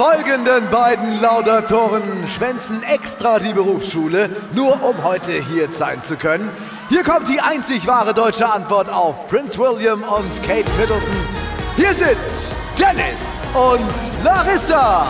folgenden beiden Laudatoren schwänzen extra die Berufsschule, nur um heute hier sein zu können. Hier kommt die einzig wahre deutsche Antwort auf Prince William und Kate Middleton. Hier sind Dennis und Larissa.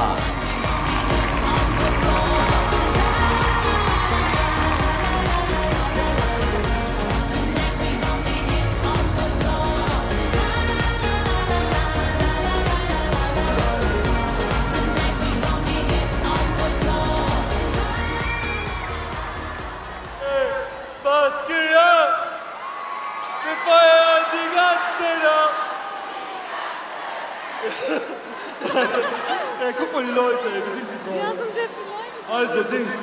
Ey, guck mal die Leute, ey, wie sind die drauf? Ja, sind sehr viele Leute. Also, Dings.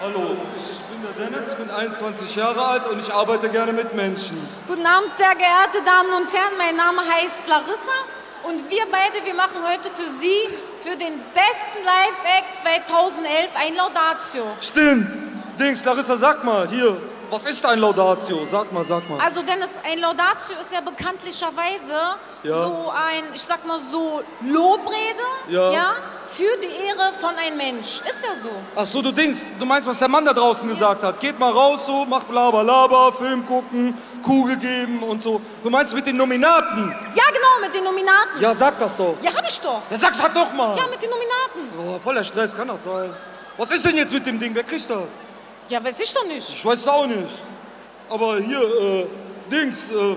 Hallo, ich bin der Dennis, ich bin 21 Jahre alt und ich arbeite gerne mit Menschen. Guten Abend, sehr geehrte Damen und Herren. Mein Name heißt Larissa und wir beide, wir machen heute für Sie, für den besten Live-Act 2011 ein Laudatio. Stimmt. Dings, Larissa, sag mal, hier, was ist ein Laudatio? Sag mal, sag mal. Also Dennis, ein Laudatio ist ja bekanntlicherweise Ja. so ein, ich sag mal so, Lobrede, Ja. für die Ehre von einem Mensch. Ist ja so. Ach so, du Dings, du meinst, was der Mann da draußen gesagt hat. Geht mal raus so, macht blaber laber, Film gucken, Kugel geben und so. Du meinst mit den Nominaten? Ja, genau, mit den Nominaten. Ja, sag das doch. Ja, hab ich doch. Ja, sag's halt doch mal. Ja, mit den Nominaten. Oh, voller Stress, kann das sein. Was ist denn jetzt mit dem Ding? Wer kriegt das? Ja, weiß ich doch nicht. Ich weiß es auch nicht. Aber hier, äh, Dings, äh,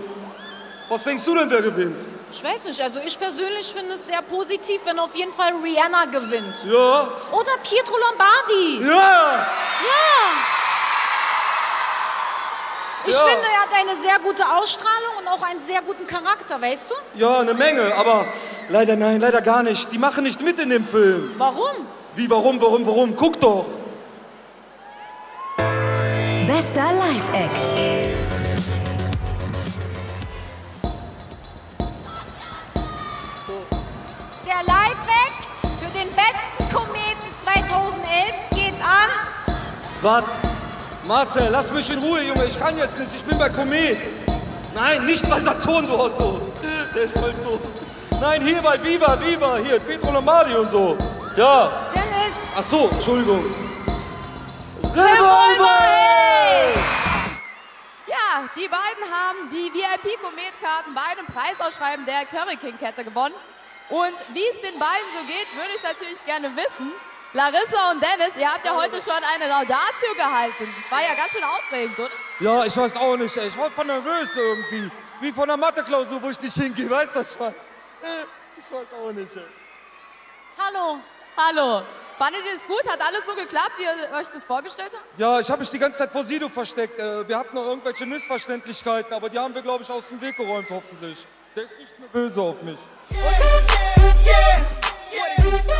was denkst du denn, wer gewinnt? Ich weiß nicht, also ich persönlich finde es sehr positiv, wenn auf jeden Fall Rihanna gewinnt. Ja? Oder Pietro Lombardi. Ja! Ja. Ich Ja. finde, er hat eine sehr gute Ausstrahlung und auch einen sehr guten Charakter, weißt du? Ja, eine Menge, aber leider nein, leider gar nicht. Die machen nicht mit in dem Film. Warum? Wie, warum, warum, warum? Guck doch. Bester Live-Act. Der Live-Act für den besten Kometen 2011 geht an. Was? Marcel, lass mich in Ruhe, Junge. Ich kann jetzt nicht. Ich bin bei Komet. Nein, nicht bei Saturn, du Otto. Der ist voll tot. Nein, hier bei Viva, Viva. Hier, Petro Lombardi und so. Ja. Dennis. Ach so, Entschuldigung. Revolver! Ja, die beiden haben die VIP-Kometkarten bei einem Preisausschreiben der Curry King-Kette gewonnen. Und wie es den beiden so geht, würde ich natürlich gerne wissen. Larissa und Dennis, ihr habt ja heute schon eine Laudatio gehalten. Das war ja ganz schön aufregend, oder? Ja, ich weiß auch nicht, ey. Ich war voll nervös irgendwie. Wie von der Mathe-Klausur, wo ich nicht hingehe. Weißt du das schon? Ich weiß auch nicht, ey. Hallo. Hallo. Fandet ihr es gut? Hat alles so geklappt, wie ihr euch das vorgestellt habt? Ja, ich habe mich die ganze Zeit vor Sido versteckt. Äh, wir hatten noch irgendwelche Missverständlichkeiten, aber die haben wir, glaube ich, aus dem Weg geräumt, hoffentlich. Der ist nicht mehr böse auf mich. Yeah, yeah, yeah,